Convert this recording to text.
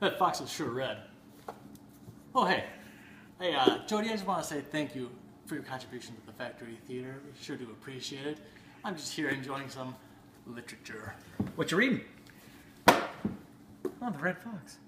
That fox is sure red. Oh, hey. Hey, uh, Jody, I just want to say thank you for your contribution to the Factory Theater. We sure do appreciate it. I'm just here enjoying some literature. What you reading? Oh, the Red Fox.